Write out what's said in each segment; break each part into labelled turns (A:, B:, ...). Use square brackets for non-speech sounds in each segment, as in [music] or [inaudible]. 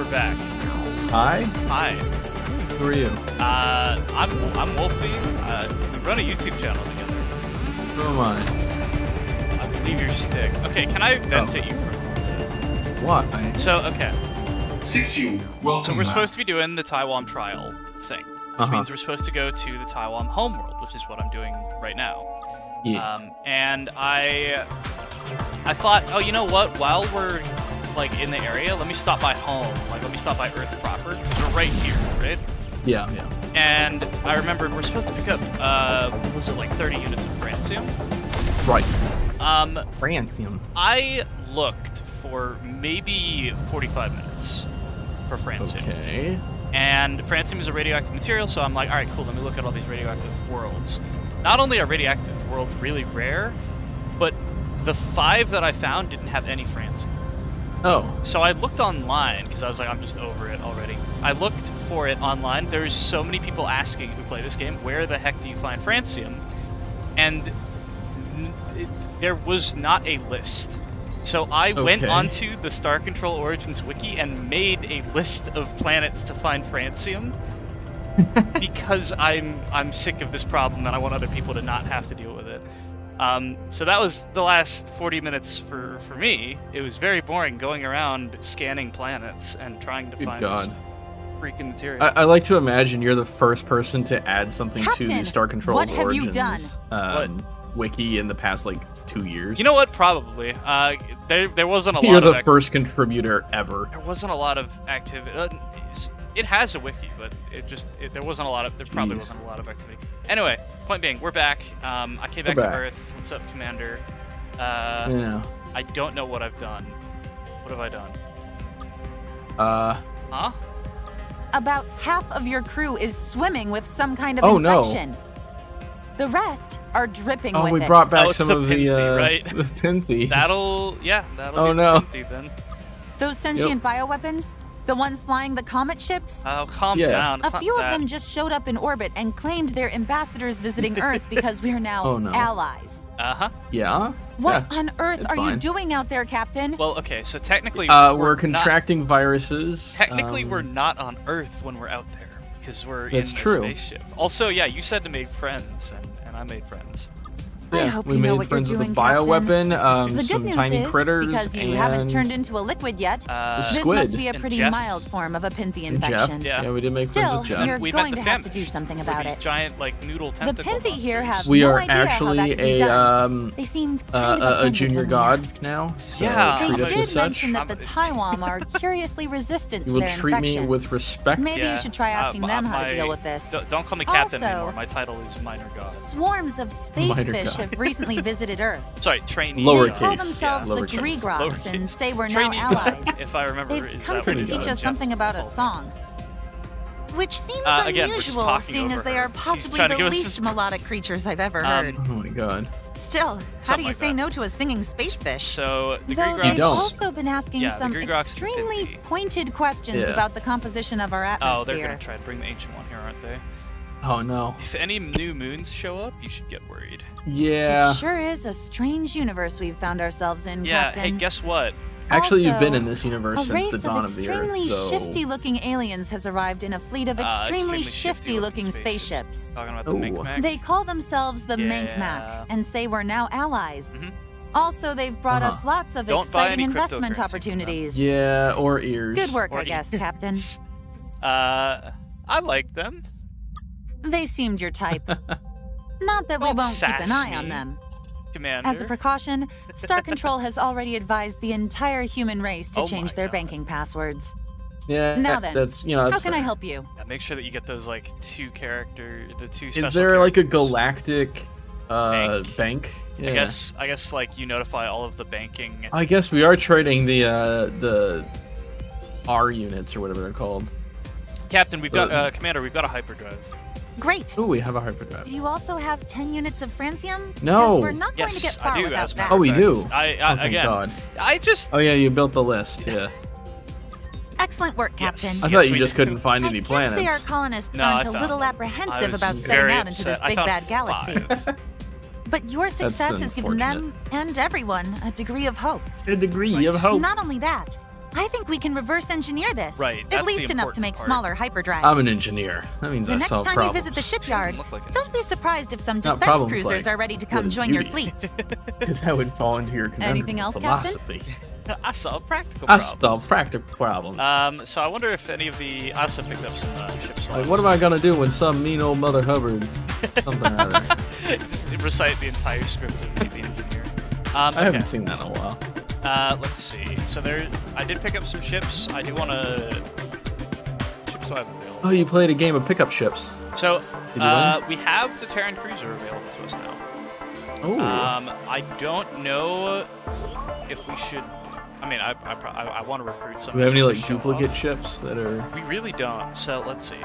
A: we're back.
B: Hi.
A: Hi.
B: Who are you?
A: Uh, I'm I'm Wolfie. Uh, we run a YouTube channel together.
B: Who am I?
A: I believe your stick. Okay, can I vent
B: Oh.
A: at you for a moment?
B: Why?
A: So, okay.
C: Six you. Welcome
A: So we're
C: back.
A: supposed to be doing the Tywom trial thing, which
B: Uh-huh.
A: means we're supposed to go to the Tywom homeworld, which is what I'm doing right now.
B: Yeah.
A: Um, and I, I thought, oh, you know what? While we're like in the area, let me stop by home. Like, let me stop by Earth proper. 'cause We're right here, right?
B: yeah, yeah.
A: And I remembered we're supposed to pick up, uh, what was it like 30 units of francium?
B: Right.
A: Um,
B: Francium.
A: I looked for maybe 45 minutes for francium.
B: Okay.
A: And francium is a radioactive material, so I'm like, all right, cool, let me look at all these radioactive worlds. Not only are radioactive worlds really rare, but the five that I found didn't have any francium.
B: Oh.
A: So I looked online because I was like, I'm just over it already. I looked for it online. There's so many people asking who play this game, where the heck do you find francium? And it, there was not a list. So I went
B: Okay.
A: onto the Star Control Origins wiki and made a list of planets to find francium [laughs] because I'm I'm sick of this problem and I want other people to not have to deal with it. Um, so that was the last 40 minutes for, for me. It was very boring going around scanning planets and trying to
B: Good
A: find this
B: God.
A: freaking material.
B: I, I like to imagine you're the first person to add something to
D: Captain,
B: the Star Control
D: what have you
B: Origins
D: done?
B: Um, wiki in the past like two years.
A: you know what? Probably. Uh, there there wasn't a lot. [laughs]
B: you're
A: lot
B: the
A: of act-
B: first contributor ever.
A: there wasn't a lot of activity. Uh, it has a wiki, but it just it, there wasn't a lot of there probably wasn't a lot of activity. Anyway, point being, we're back. Um, I came back,
B: back.
A: to Earth. What's up, Commander? Uh,
B: yeah.
A: I don't know what I've done. What have I done?
B: Uh.
A: Huh?
D: About half of your crew is swimming with some kind of
B: Oh, no.
D: infection. The rest are dripping
B: Oh,
D: with
B: we
D: it.
B: brought back
A: Oh,
B: some
A: the
B: of the uh,
A: right? [laughs]
B: the Pinthies.
A: That'll yeah. That'll
B: Oh,
A: be
B: no.
A: Pinthi then.
D: Those sentient bioweapons, the ones flying the comet ships.
A: Oh, calm
B: Yeah.
A: down. It's
D: a few of
A: that.
D: them just showed up in orbit and claimed they're ambassadors visiting [laughs] Earth because we're now
B: Oh, no.
D: allies.
A: Uh huh.
B: Yeah.
D: What
B: Yeah.
D: on earth
B: it's
D: are you doing out there, Captain?
A: Well, okay. So technically,
B: Uh, we're,
A: not-
B: contracting viruses.
A: technically,
B: um,
A: we're not on Earth when we're out there because we're in the
B: true.
A: spaceship. Also, yeah, you said to make friends, and, and I made friends.
D: I
B: Yeah,
D: hope
B: we
D: you
B: made
D: know what
B: friends
D: you're
B: with a
D: doing, Captain.
B: bioweapon, um,
D: the good
B: some
D: news
B: tiny
D: is,
B: critters,
D: because you
B: and
D: haven't turned into a liquid yet,
A: Uh,
D: this
B: Squid.
D: must be a pretty mild form of a
B: Pinthi
D: infection.
A: Yeah.
B: Yeah, we did make
D: Still,
B: friends with Jeff.
D: you're
A: we
D: going to have to do something about it.
A: giant like noodle
D: The
A: tentacle
D: Pinthi here
A: monsters.
D: have
B: we
D: no
B: are
D: idea how that
B: actually
D: can be
B: a
D: done.
B: um
D: They seemed
B: uh,
D: of
B: a, a junior
D: when we
B: god now. So
A: Yeah,
D: They
B: treat
D: did
B: such.
D: mention that the Tywom are [laughs] curiously resistant
B: You
D: to
B: will
D: their
B: treat me with respect.
D: Maybe you should try
A: uh,
D: asking them how to deal with this.
A: don't call me captain anymore. My title is minor god.
D: Swarms of space fish
B: god.
D: Have recently visited Earth. [laughs]
A: Sorry, trainee.
B: Lowercase.
D: They call
A: god.
D: themselves
B: Yeah,
D: the
B: lowercase.
D: And
A: Lowercase.
D: say we're now
A: Trainee god,
D: allies. [laughs]
A: If I remember,
D: They've
A: is
D: come
A: that
D: to teach us
A: Jeff
D: something about a song. Which seems
A: Uh, again,
D: unusual, seeing
A: over
D: as they are possibly the least
A: this-
D: melodic creatures I've ever
A: Um,
D: heard.
B: Oh my god.
D: Still, how
A: something
D: do you
A: like
D: say
A: that.
D: no to a singing space fish?
A: So the
D: Though
A: Greegrox.
D: they've also been asking
A: Yeah,
D: some
A: Greegrox and the
D: extremely pointed questions
B: Yeah.
D: about the composition of our atmosphere.
A: Oh, they're gonna try to bring the ancient one here, aren't they?
B: Oh no.
A: If any new moons show up, you should get worried.
B: Yeah.
D: It sure is a strange universe we've found ourselves in,
A: Yeah.
D: Captain.
A: Hey, guess what?
B: Actually, you've been in this universe since the dawn
D: of
B: of the Earth,
D: extremely shifty-looking aliens has arrived in a fleet of
A: Uh,
D: extremely,
A: extremely
D: shifty-looking
A: shifty-looking
D: spaceships.
A: Talking about the
B: Ooh.
A: Mink
D: They call themselves the
A: Yeah.
D: Menkmack and say we're now allies.
A: Mhm.
D: Also, they've brought us
B: Uh-huh.
D: lots of
A: Don't
D: exciting investment
A: cryptocurrency from them.
D: opportunities.
B: yeah, or ears.
D: Good work,
A: Or
D: I guess. Captain. [laughs]
A: Uh, I like them.
D: They seemed your type. [laughs] Not that we
A: Don't
D: won't keep an
A: sass
D: eye on them.
A: Commander.
D: As a precaution, Star [laughs] Control has already advised the entire human race to
A: Oh
D: change their
A: God.
D: banking passwords.
B: Yeah.
D: Now then,
B: that's you know. That's
D: How can I help you?
A: Yeah, make sure that you get those like two character, the two. special
B: Is there like a galactic uh,
A: Bank.
B: bank? Yeah.
A: I guess I guess like you notify all of the banking.
B: I guess we are trading the uh, the R units or whatever they're called.
A: Captain, we've got
B: uh,
A: Commander, we've got a hyperdrive.
D: Great.
B: Oh, we have a hyperdrive.
D: Do you also have 10 units of francium?
B: No.
D: we're not going to
A: Yes,
D: get far
A: I do.
D: without
A: As a
D: that.
B: Oh, we do?
A: I,
B: Oh, thank
A: again,
B: God.
A: I just
B: Oh yeah, you built the list. Yeah.
D: Excellent work,
A: Yes.
D: Captain.
B: I
A: Yes,
B: thought you just
A: did.
B: couldn't find
D: I
B: any
D: can't
B: planets.
D: say our colonists
A: No, I
D: aren't a little
A: them.
D: Apprehensive about
A: very
D: setting out into this
A: I
D: big bad galaxy.
A: five. [laughs]
D: But your success has given them and everyone a degree of hope.
B: A degree
A: Right.
B: of hope.
D: Not only that, I think we can reverse engineer this.
A: Right,
D: At
A: that's the
D: least enough to make
A: part.
D: smaller hyperdrives.
B: I'm an engineer. That means
D: the
B: I
D: next
B: solve
D: time
B: problems.
D: you visit the shipyard,
A: like
D: don't be surprised if some defense
B: problems,
D: cruisers
B: like,
D: are ready to come
B: is
D: join your
B: beauty?
D: fleet. [laughs] [laughs]
B: Because that would fall into your conundrum
D: Anything
B: of
D: else, Captain?
B: philosophy. [laughs]
A: I solve practical
B: I
A: problems.
B: solve practical problems.
A: Um, so I wonder if any of the I also picked up some uh, ships.
B: like, what am I gonna do when some mean old Mother Hubbard something or other?
A: Just recite the entire script of Be the Engineer. Um,
B: I haven't seen that in a while.
A: Uh, let's see. So there, I did pick up some ships. I do want to. Ships I have available?
B: Oh, you played a game of pickup ships.
A: So uh, we have the Terran Cruiser available to us now.
B: Oh,
A: Um, I don't know if we should. I mean, I I, I, I want to recruit some.
B: do we have any like duplicate
A: off.
B: ships that are?
A: We really don't. So let's see.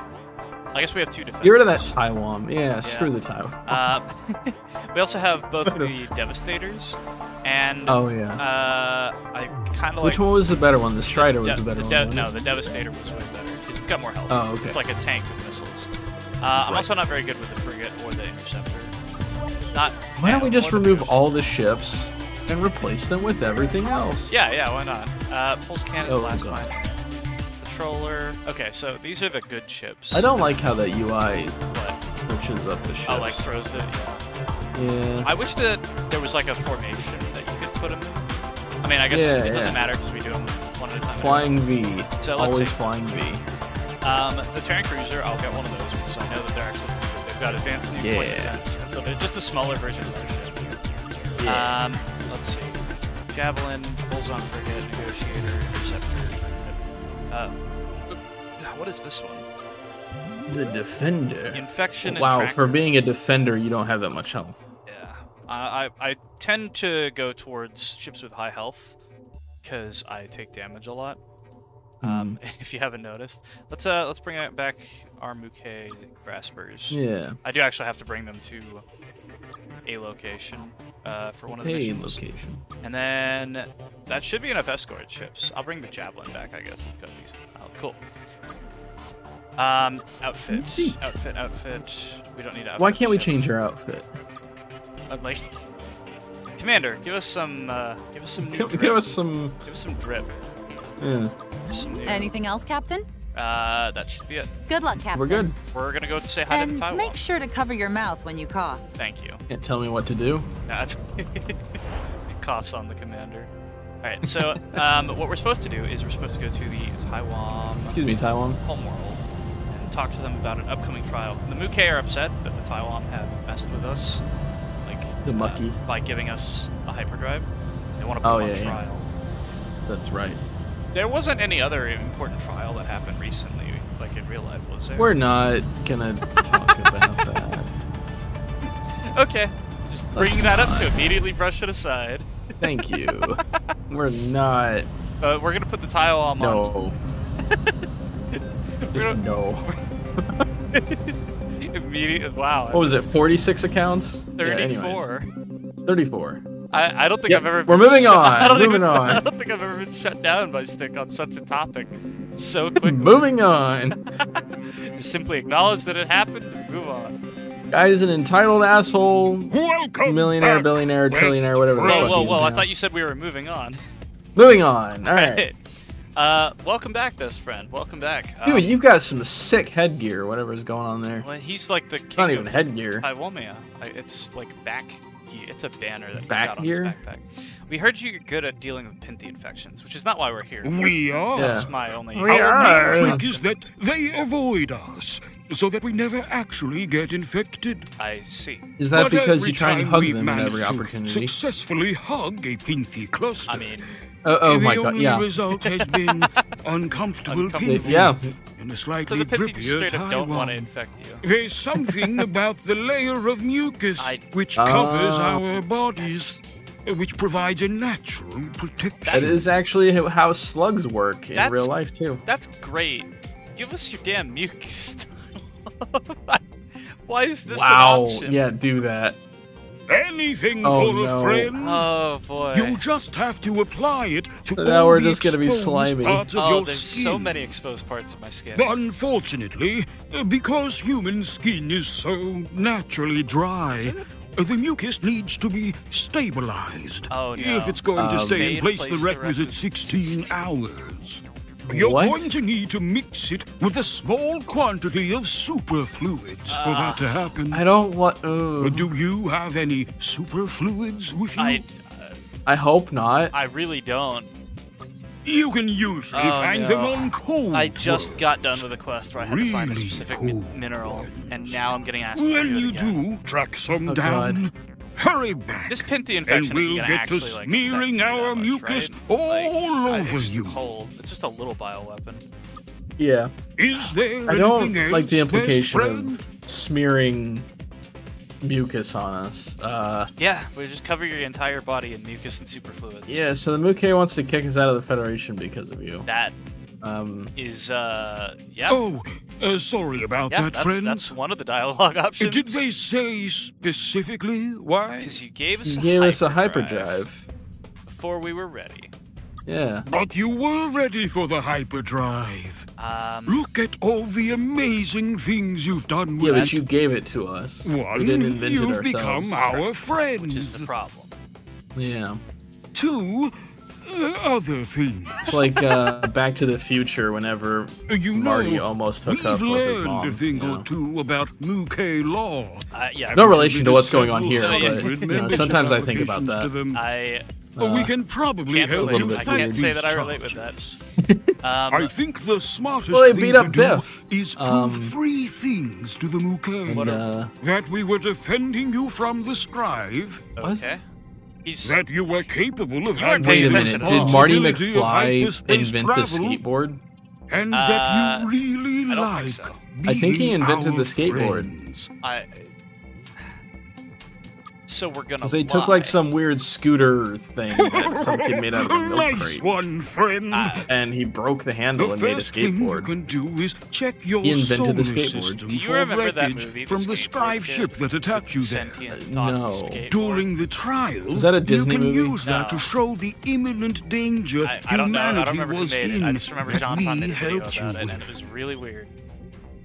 A: I guess we have two defenders.
B: Get rid of that Tywom. Yeah, screw the Tywom.
A: Uh, [laughs] we also have both [laughs] the Devastators, and
B: Oh yeah.
A: uh, I kind of like.
B: Which one was the better one? The Strider was the better
A: the
B: one.
A: No, the Devastator was way better because it's got more health.
B: Oh, okay.
A: It's like a tank with missiles. Uh, I'm also not very good with the frigate or the interceptor. Not.
B: Why don't we just
A: the
B: remove all the ships and replace them with everything else?
A: Yeah, yeah, why not? Uh, pulse cannon,
B: Oh,
A: blast mine, controller. Okay, so these are the good ships.
B: I don't like how that UI
A: What?
B: switches up the ships.
A: Oh, like throws the. Yeah.
B: yeah.
A: I wish that there was like a formation that put them in. I mean, I guess
B: Yeah,
A: it doesn't matter because we do them one at a time.
B: Flying V.
A: So let's
B: Always
A: see.
B: flying V.
A: Um, the Terran Cruiser, I'll get one of those because I know that they're actually. They've got advanced nuclear
B: Yeah.
A: defense, and so they're just a smaller version of their ship.
B: Yeah.
A: Um, let's see. Javelin, Bullseye Frigate, Negotiator, Interceptor. Uh, what is this one?
B: the Defender.
A: Infection
B: Wow, for being a defender, you don't have that much health.
A: I, I I tend to go towards ships with high health because I take damage a lot. Um, [laughs] if you haven't noticed, let's uh let's bring back our Muke graspers.
B: Yeah.
A: I do actually have to bring them to a location uh, for one of the
B: Hey,
A: missions.
B: location.
A: And then that should be enough escort ships. I'll bring the javelin back, I guess. It's got these. Oh, cool. Um, outfit, outfit, outfit. We don't need outfit.
B: Why can't we change your outfit?
A: I'd like, Commander, give us some, uh, give us some new
B: Give,
A: drip.
B: give us some.
A: give us some drip.
B: Yeah,
A: Some new.
D: Anything else, Captain?
A: Uh, that should be it.
D: Good luck, Captain.
B: we're good.
A: We're gonna go say hi to
D: And
A: Tywom.
D: make sure to cover your mouth when you cough.
A: Thank you.
B: Can't tell me what to do. [laughs]
A: It coughs on the commander. All right, so um, what we're supposed to do is we're supposed to go to the Tywom
B: Excuse me, Tywom.
A: homeworld and talk to them about an upcoming trial. The Muke are upset that the Tywom have messed with us, like
B: The
A: uh,
B: mucky.
A: by giving us a hyperdrive. They want to put
B: Oh,
A: them
B: yeah,
A: on
B: yeah.
A: trial.
B: That's right.
A: There wasn't any other important trial that happened recently, like in real life, was there?
B: We're not gonna talk about that. [laughs]
A: okay. Just
B: Let's
A: bringing that up to immediately brush it aside.
B: Thank you. [laughs] We're not.
A: Uh, we're gonna put the tile on.
B: No. [laughs]
A: We're
B: Just no. [laughs]
A: Immediate. Wow.
B: What was it? 46 accounts? Yeah,
A: 34.
B: 34.
A: I, I don't think
B: Yep,
A: I've ever. been.
B: we're
A: moving
B: on, [laughs]
A: I don't
B: moving
A: even, [laughs] I don't think I've ever been shut down by Stick on such a topic so quickly.
B: Moving on.
A: Just simply acknowledge that it happened and move on.
B: Guy is an entitled asshole,
C: Welcome
B: millionaire,
C: back,
B: billionaire,
C: West
B: trillionaire, whatever the
A: Whoa,
B: fuck
A: whoa,
B: he is
A: whoa! I thought you said we were moving on.
B: Moving on. All right.
A: Uh, welcome back, best friend. Welcome back. Um,
B: Dude, you've got some sick headgear, whatever's going on there.
A: well, he's like the king
B: Not even
A: of
B: headgear.
A: Tywomia. I- It's like back. he- It's a banner that he's
B: Back
A: got on
B: gear?
A: his backpack. We heard you're good at dealing with Pinthi infections, which is not why we're here.
C: We are.
A: That's my only.
B: We
C: Our
B: are.
C: main trick is that they avoid us, so that we never actually get infected.
A: I see.
B: Is that
C: but
B: because
C: every
B: you try and hug
C: we've
B: them at
C: managed
B: every
C: to
B: opportunity?
C: Successfully hug a Pinthi cluster.
A: I mean,
B: Oh, oh
C: the
B: my god,
C: only
B: yeah.
C: result has been [laughs] uncomfortable
A: Uncomfortable.
B: Yeah.
C: and a
A: so
C: slightly
A: the Pinthi
C: drippier
A: straight up don't want to infect you.
C: There's something [laughs] about the layer of mucus
A: I-
C: which covers
B: Ah.
C: our bodies, uh, which provides a natural protection.
B: That is actually how- how slugs work in
A: That's-
B: real life too.
A: That's great. Give us your damn mucus. [laughs] Why is this
B: Wow.
A: an option?
B: Yeah, do that.
C: Anything
B: Oh,
C: for
B: no.
C: a friend.
A: Oh boy.
C: You just have to apply it to
B: So now
C: all
B: we're
C: the
B: just gonna be slimy.
C: parts of
A: oh,
C: your
A: there's
C: skin.
A: so many exposed parts of my skin.
C: Unfortunately, uh, because human skin is so naturally dry, the mucus needs to be stabilized.
A: Oh, no.
C: If it's going to
B: Um,
C: stay
A: Stay
C: in place the
A: the
C: requisite 16 hours. You're
B: What?
C: going to need to mix it with a small quantity of superfluids for that to happen.
B: I don't want.
C: Uh,
B: Uh,
C: Do you have any superfluids with you?
A: I,
B: I hope not.
A: I really don't.
C: You can usually
A: Oh,
C: find
A: no.
C: them on cold.
A: I just
C: World.
A: got done with a quest where I had to find a specific mi- mineral, and now I'm getting asked to
C: When
A: do it
C: you
A: again.
C: do track some
B: Oh,
C: down,
B: God.
C: Hurry back.
A: This Pinthi
C: and
A: infection
C: we'll
A: isn't gonna
C: get to
A: actually like
C: smearing
A: affect me
C: our
A: that much,
C: mucus
A: right?
C: all
A: Like,
C: over
A: it's just
C: you.
A: Cold. It's just a little bioweapon.
B: yeah.
C: Is there
B: I don't
C: anything else,
B: like the
C: best
B: implication
C: friend?
B: of smearing mucus on us. Uh,
A: Yeah, we just cover your entire body in mucus and superfluids.
B: yeah. So the Muke wants to kick us out of the Federation because of you.
A: That
B: Um,
A: is, uh, yeah.
C: Oh, uh, sorry about
A: yeah,
C: that,
A: that's,
C: friends.
A: that's one of the dialogue options.
C: Did they say specifically why?
A: Because you gave us
B: he
A: a
B: gave us a
A: hyperdrive
B: hyperdrive.
A: before we were ready.
B: Yeah.
C: But you were ready for the hyperdrive.
A: Um,
C: Look at all the amazing things you've done with
B: Yeah,
C: with
B: but you gave it to us.
C: One,
B: we didn't invent it
C: you've
B: ourselves.
C: become our friends.
A: which is the problem.
B: Yeah.
C: Two, other things.
B: It's like uh, Back to the Future whenever
C: You
B: Marty
C: know,
B: almost hooked
C: we've
B: up with his
C: learned
B: mom.
C: a thing
B: you know.
C: or two about Muke law.
A: Uh, yeah,
B: No relation to what's going on here,
A: but, you
B: know, sometimes I think about that.
A: I
C: Uh, we can probably
A: can't
C: help
A: relate.
C: you
B: bit
A: I can't say that I relate with that. [laughs] Um,
C: I think the smartest
B: Well, they
C: thing
B: beat
C: to
B: up
C: do
B: Biff.
C: is prove
B: Um,
C: three things to the Muke.
B: And, uh,
C: That we were defending you from the scribe,
B: what?
A: okay. He's
C: that you were capable of
A: You weren't
C: handling
A: paying
B: Wait a
C: the
A: attention
B: minute. Did. Marty McFly invent
C: travel,
B: the skateboard?
C: And
A: Uh,
C: that you really
A: I
C: like
A: think so.
B: I think he invented the skateboard.
C: friends.
A: I. So we're gonna.
B: Because they took like some weird scooter thing that some kid made out of a milk
C: nice
B: crate,
C: one, friend.
A: Ah,
B: and he broke the
C: the
B: handle and made a
C: first thing you
B: skateboard.
C: can do is check your
B: He invented
C: solar
B: the skateboard.
C: system
A: Do you remember that movie,
C: from the
A: Skateboard
C: scribe ship that attacked you there.
A: Sentient
B: No.
A: skateboard.
C: During the trial,
B: Was that a
C: you
B: Disney
C: can
B: movie?
C: use that
A: No.
C: to show the imminent danger
A: I, I don't know. I
C: humanity
A: don't remember
C: was in
A: it. I just remember John
C: we
A: Todd a video
C: helped
A: about
C: you
A: it, and it was really weird.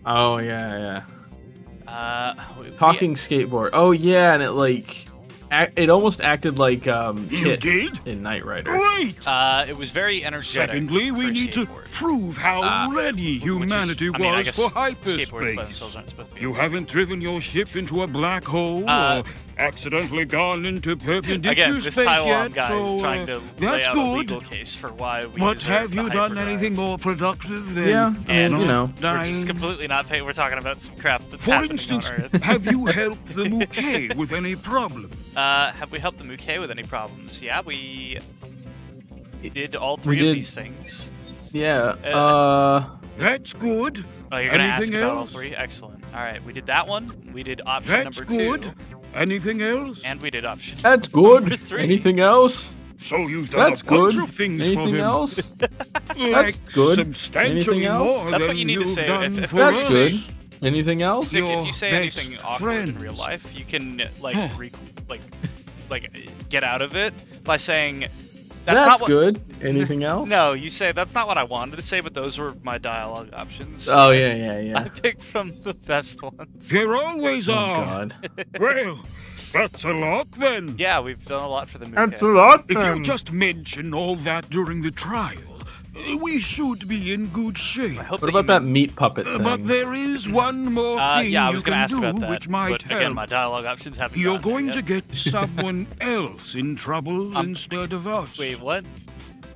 B: Oh yeah, yeah.
A: Uh, we-
B: Talking skateboard. Oh yeah, and it like, it almost acted like um
C: You
B: KITT
C: did?
B: in Knight Rider.
C: Great!
A: Uh, it was very energetic.
C: Secondly, we
A: for a
C: need to prove how
A: Uh,
C: ready
A: which is-
C: humanity
A: I mean, I
C: was for
A: Skateboards by themselves
C: hyperspace.
A: aren't supposed to be.
C: You haven't driven your ship into a black hole
A: Uh,
C: or accidentally gone into perpendicular
A: Again, this
C: space
A: Tywom
C: yet,
A: guy
C: so
A: is trying
C: uh,
A: to lay
C: that's
A: out
C: good.
A: a legal case for why we
C: But
A: deserve
C: have
A: the
C: you done
A: hyperdrive.
C: anything more productive than
B: Yeah, I
A: And-
B: you know.
A: We're just completely not paying. We're talking about some crap that's
C: For
A: happening
C: instance,
A: on Earth. [laughs]
C: have you [laughs] helped the Muke with any problems?
A: Uh, have we helped the Muke with any problems? Yeah, we did all three
B: did.
A: of these things.
B: Yeah. Uh.
C: That's good.
A: Oh, you're gonna
C: Anything
A: ask about all
C: else?
A: three? Excellent. All right, we did that one. We did option
C: That's
A: number
C: good.
A: Two,
C: Anything else?
A: and we did option.
B: That's good.
A: three.
B: Anything else?
C: so you've done
B: That's
C: a bunch
B: good.
C: of things for
B: Anything
C: him.
B: else? [laughs]
C: like
B: good.
C: substantially
B: Anything else?
C: more
A: That's
C: than
A: what you need to
C: you've
A: say.
C: done
A: If- [laughs] if
C: for
B: That's
C: us.
B: good. Anything else?
A: Nick,
C: your
A: if you say
C: best
A: anything awkward in real life, you can like re- like like get out of it by saying that's,
B: That's,
A: not what.
B: good. Anything [laughs] else?
A: No, you say that's not what I wanted to say, but those were my dialogue options.
B: Oh yeah, yeah, yeah.
A: I picked from the best ones.
C: There always
B: Oh
C: are.
B: god. [laughs]
C: Well, that's a lot then.
A: Yeah, we've done a lot for the movie.
B: That's a lot.
C: If you just mention all that during the trial, we should be in good shape.
B: What
A: that
B: about
A: you
B: that meat puppet
C: Uh,
B: thing?
C: But there is one more
A: Uh,
C: thing
A: yeah, I
C: you
A: was gonna
C: can
A: ask
C: do,
A: about that.
C: which might
A: but
C: help.
A: again, my dialogue options haven't.
C: You're
A: gotten there
C: going to get [laughs] someone else in trouble
A: Um,
C: instead of us.
A: Wait, what?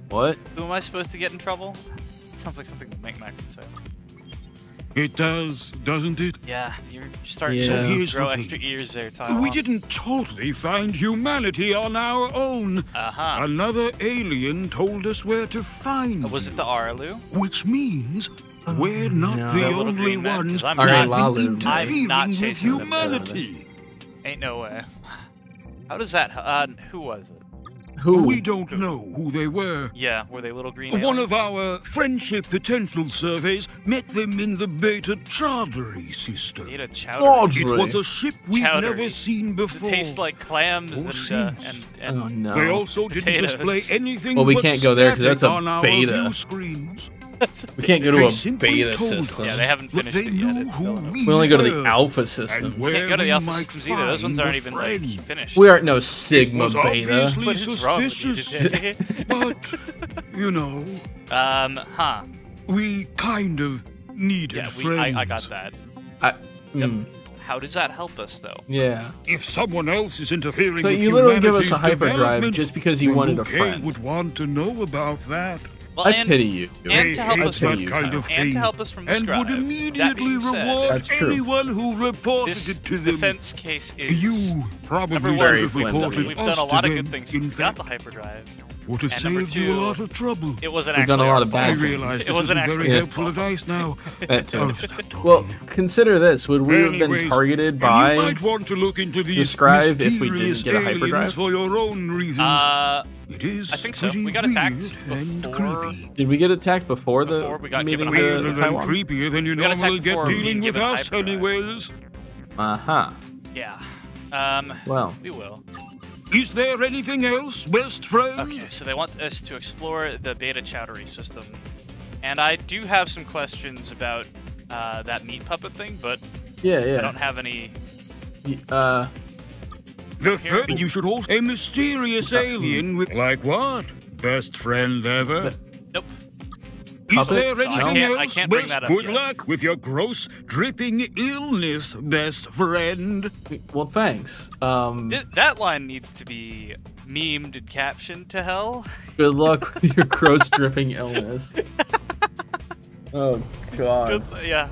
B: what?
A: Who am I supposed to get in trouble? Sounds like something Mike Mac would say.
C: It does, doesn't it?
A: Yeah, you're starting
B: So
A: to
C: here's
A: grow
C: the
A: extra ears there, Tyler.
C: We didn't totally find humanity on our own.
A: Uh-huh.
C: Another alien told us where to find
A: Was it the Arlu?
C: which means we're not
B: no.
C: the
B: The
C: only
A: green man, 'cause
C: ones
A: I'm
C: who
B: not-
C: have
B: Alright,
C: been
A: I'm not
C: interfering with
A: chasing them.
C: humanity.
A: Ain't no way. How does that? Uh, who was it?
B: Who?
C: We don't know who they were.
A: Yeah, were they little green?
C: One of our friendship potential surveys met them in the Beta Chowdhury system.
A: Ate a
B: God.
A: chowder.
C: It was a ship we've
A: Chowdhury.
C: never seen
A: Does it
C: before.
A: taste like clams
C: Or
A: and, uh, and, and
B: Oh no.
C: They also didn't display anything
B: Well, we
C: but
B: can't go there
C: because
B: that's a beta.
C: screens.
B: We can't go to a
C: simply
B: beta
C: told
B: system.
A: Yeah, they haven't finished
C: they
A: it yet.
C: who we
B: We only go to the alpha system.
A: You
C: where
A: can't go to the alpha
C: might
A: systems either. Those ones aren't even like finished.
B: We aren't no Sigma
C: was
B: beta.
C: obviously
A: What is wrong with you
C: suspicious, [laughs] but you know,
A: um, huh?
C: we kind of needed
A: Yeah, we,
C: friends.
A: I, I got that.
B: I, mm,
A: How does that help us, though?
B: yeah.
C: If someone else is interfering
B: So
C: with
B: you literally give us a hyperdrive
C: development,
B: just because you
C: then
B: wanted a
C: okay
B: friend.
C: would want to know about that.
A: Well,
B: I
A: and,
B: pity you.
A: and to help us
C: it's
B: from-
C: that
B: you,
C: kind
B: Kyle.
C: of
A: and to help us from the
C: and would
A: scribe. That
C: immediately
A: being said,
C: reward
B: That's true.
C: anyone who reported
A: This
C: it to them.
A: defense case is
C: You probably
A: Number one,
C: should
B: Very
C: have
B: flimsy.
C: reported
A: We've
C: us
A: done a lot
C: to
A: of
C: them.
A: good things
C: In
A: since we got
C: fact,
A: the hyperdrive.
C: Would have
A: And number
C: saved you a lot of trouble.
A: It wasn't
B: We've done a lot of
A: fault.
C: I
B: bad things.
C: realize
A: It
C: this
A: wasn't
C: isn't very
A: actually
C: helpful advice now. [laughs] [laughs]
B: That too.
C: I'll stop talking.
B: Well, consider this. Would we have been
C: Anyways,
B: targeted
C: You
B: by?
C: might want to look into these
B: Scribe if we didn't get a hyperdrive?
C: for your own reasons.
A: Uh,
C: it is
A: I think so.
C: pretty
A: We got attacked
C: and
A: before-
C: creepy.
B: Did we get attacked before the
A: Before we got
B: meeting
A: given a
B: with
C: Weirder
B: the,
C: and
B: Tywom?
C: creepier than you
A: We got
C: normally
A: attacked
C: get dealing with us, anyways.
B: Uh huh.
A: yeah. Um,
B: Well,
A: we will.
C: Is there anything else, best friend?
A: Okay, so they want us to explore the beta chowdery system. And I do have some questions about uh, that meat puppet thing, but
B: yeah, yeah.
A: I don't have any.
B: Uh,
C: The third, you should also a mysterious alien with like what? Best friend ever?
A: Nope.
C: Is there
B: So I
C: anything
A: can't- I
C: else?
A: can't bring
C: best
A: that up
C: good
A: yet.
C: luck with your gross, dripping illness, best friend.
B: well, thanks. Um,
A: Th- that line needs to be memed and captioned to hell. [laughs]
B: good luck with your gross dripping illness. [laughs] Oh God.
A: Good, yeah.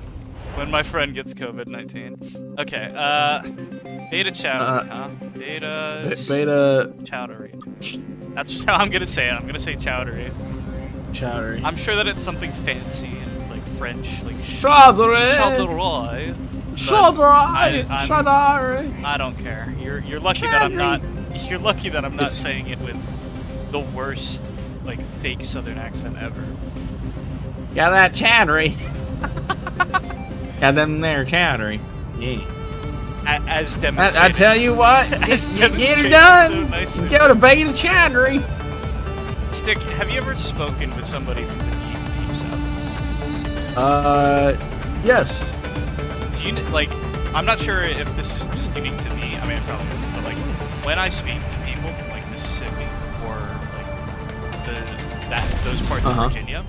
A: When my friend gets COVID 19. Okay, uh. Beta chowdery,
B: Uh,
A: huh? Beta.
B: Beta
A: Chowdery. That's just how I'm gonna say it. I'm gonna say chowdery.
B: Chowdery.
A: I'm sure that it's something fancy and like French, like
B: Chowdery.
A: chowdery. but
B: Chowdery.
A: I-. I don't care. You're you're lucky that I'm not. [laughs] You're lucky that I'm not
B: It's-
A: saying it with the worst like fake Southern accent ever.
B: Got that chowdery. Got them there chowdery. Yeah.
A: As
B: I,
A: demonstrated.
B: I tell you what, [laughs] you get it done.
A: so nicely.
B: Go to Beta Chowdery.
A: Stick. Have you ever spoken with somebody from the deep, deep south?
B: Uh, yes.
A: Do you like? I'm not sure if this is just unique to me. I mean, it probably isn't. But like, when I speak to people from like Mississippi or like the that those parts
B: Uh-huh.
A: of Virginia,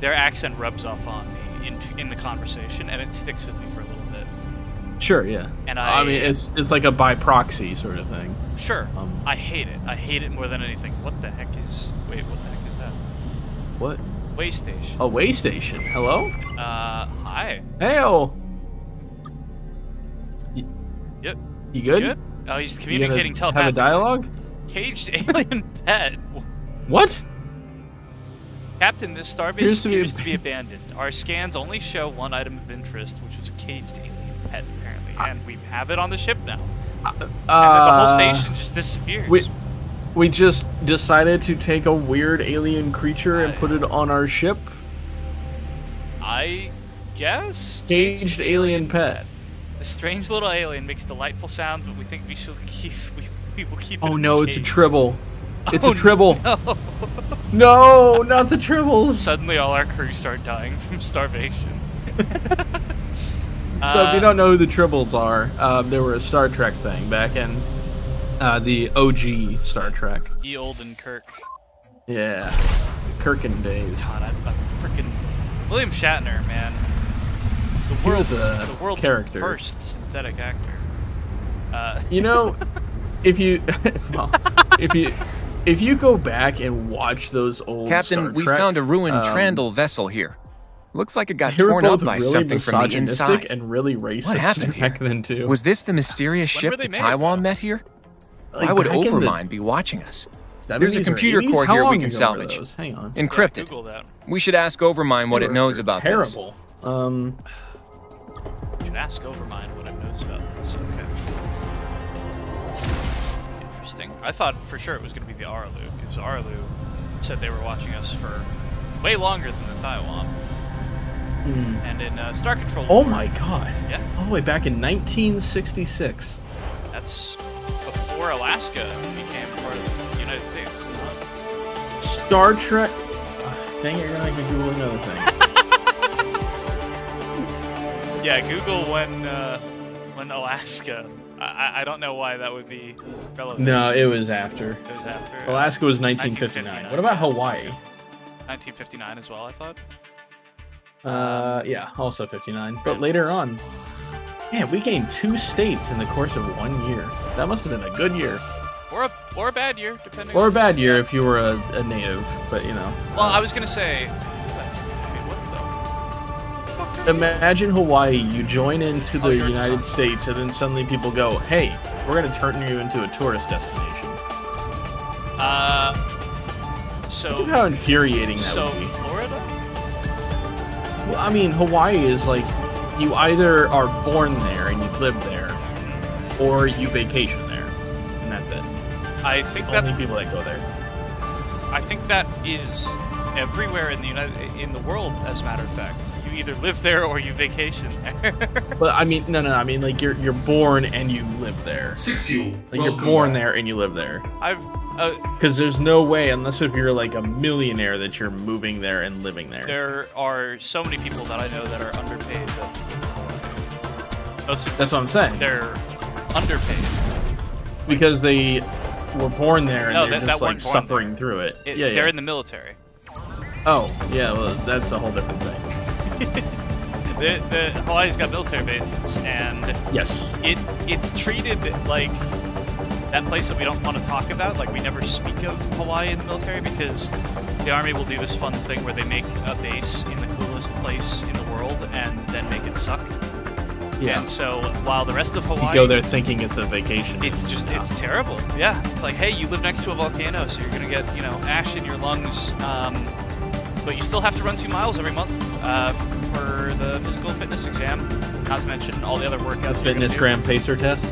A: their accent rubs off on me in in the conversation, and it sticks with me for a little bit.
B: Sure, yeah.
A: And
B: I
A: I-
B: mean, it's it's like a by proxy sort of thing.
A: Sure,
B: Um,
A: I hate it. I hate it more than anything. What the heck is? Wait, what the heck is that?
B: What?
A: Waystation.
B: A waystation. Hello?
A: Uh, hi.
B: Heyo.
A: Yep.
B: You good?
A: Good. Oh, he's communicating
B: Have a dialogue?
A: Caged [laughs] alien pet.
B: What?
A: Captain, this starbase
B: Appears to be
A: to be abandoned. Our scans only show one item of interest, which was a caged alien and we have it on the ship now. And then the whole
B: Uh,
A: station just disappears.
B: We we just decided to take a weird alien creature and
A: I-
B: put it on our ship.
A: I guess
B: Caged alien pet.
A: The strange little alien makes delightful sounds, but we think we should keep we, we will keep it.
B: Oh no,
A: its [laughs]
B: it's a tribble. It's
A: Oh,
B: a tribble.
A: no. [laughs]
B: No, not the tribbles.
A: Suddenly, all our crew start dying from starvation. [laughs]
B: So if you don't know who the Tribbles are, um, they were a Star Trek thing back in uh, the OG Star Trek.
A: The olden Kirk.
B: Yeah, Kirkin days.
A: God, I, I freaking William Shatner, man. The
B: He was
A: world's
B: a
A: the world's
B: character.
A: first synthetic actor. Uh,
B: You know, [laughs] if you [laughs] well, if you if you go back and watch those old
E: Captain,
B: Star
E: we
B: Trek,
E: found a ruined
B: um,
E: Trandal vessel here. Looks like it got
B: They
E: torn up by
B: really
E: something from the inside.
B: and really racist
E: happened here?
B: back then too.
E: Was this the mysterious ship
A: were
E: that Tywom
A: though?
E: met here?
B: Like,
E: Why would
B: back in the
E: Overmind be watching us? There's a computer core
B: How
E: here we can
B: ago were
E: salvage.
B: those? Hang on.
E: Encrypted.
A: Google that.
E: We should ask Overmind what it knows about this.
B: terrible. Um,
A: You should ask Overmind what it knows about this. Okay. Interesting. I thought for sure it was going to be the Arlu, because Arlu said they were watching us for way longer than the Tywom. And in uh, Star Control.
B: oh my god.
A: Yeah,
B: All the way back in 1966.
A: that's before Alaska became part of the United States. is it not?
B: Star Trek. Uh, dang it, you're gonna make me Google another thing. [laughs]
A: Yeah, Google when uh, when Alaska. I- I, I don't know why that would be relevant.
B: No, it was after.
A: It was after uh,
B: Alaska was 1959.
A: 1959.
B: What about Hawaii?
A: 1959 as well. I thought.
B: Uh, yeah, also 59. But later on, man, we gained two states in the course of one year. That must have been a good year,
A: Or a or a bad year, depending.
B: or a bad year if you were a, a native. But you know,
A: Well, I was gonna say. Wait, the?
B: imagine Hawaii. You join into
A: Oh,
B: the
A: you're
B: United States, and then suddenly people go, "Hey, we're gonna turn you into a tourist destination."
A: Uh. So.
B: Think how infuriating that
A: So
B: would be.
A: Florida.
B: Well, I mean, Hawaii is like you either are born there and you live there, or you vacation there, and that's it.
A: I think
B: Only
A: that
B: people that go there.
A: I think that is everywhere in the United in the world. As a matter of fact, you either live there or you vacation there. [laughs]
B: But I mean, no, no, I mean like you're you're born and you live there.
F: Six fuel.
B: Like you're born there and you live there.
A: I've uh,
B: Because there's no way, unless if you're like a millionaire, that you're moving there and living there.
A: there are so many people that I know that are underpaid. That most
B: That's what I'm saying.
A: they're underpaid.
B: Because they were born there and
A: No,
B: they're
A: that-
B: just
A: that
B: like suffering through it.
A: It-
B: yeah,
A: they're
B: yeah.
A: in the military.
B: Oh, yeah. Well, that's a whole different thing. [laughs]
A: The, the Hawaii's got military bases, and
B: Yes.
A: it it's treated like that place that we don't want to talk about. Like we never speak of Hawaii in the military because the army will do this fun thing where they make a base in the coolest place in the world and then make it suck.
B: Yeah.
A: And so while the rest of Hawaii, You
B: go there thinking it's a vacation.
A: It's just it's terrible. Yeah, it's like hey, you live next to a volcano, so you're gonna get you know ash in your lungs, um, but you still have to run two miles every month uh, for the physical fitness exam. Not to mention all the other workouts.
B: the fitness gram pacer test.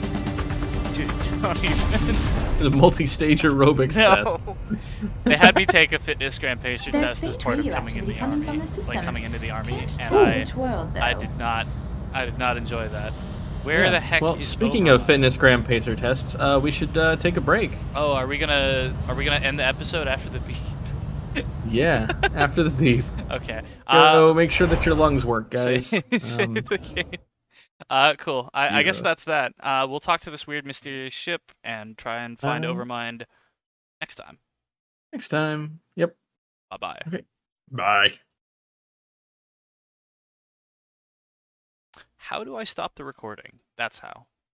A: Dude, don't even.
B: It's a multi-stage aerobics test.
A: They had me take a fitness gram pacer test as part of coming in
G: radioactivity
A: the
G: coming
A: army,
G: from the system.
A: like coming into the army,
G: Can't
A: and I,
G: world, though.
A: I did not, I did not enjoy that. Where
B: Yeah.
A: the heck
B: Well,
A: is
B: speaking of fitness gram pacer tests, uh, we should uh, take a break.
A: Oh, are we gonna are we gonna end the episode after the beep?
B: Yeah, [laughs] after the beep.
A: Okay.
B: Go
A: Uh,
B: make sure that your lungs work, [laughs] guys.
A: Save, save
B: Um, [laughs]
A: the game. Uh, cool. I, I guess that's that. Uh, we'll talk to this weird mysterious ship and try and find
B: Um,
A: Overmind next time.
B: next time. Yep.
A: Bye bye. Okay.
B: Bye.
A: How do I stop the recording? That's how.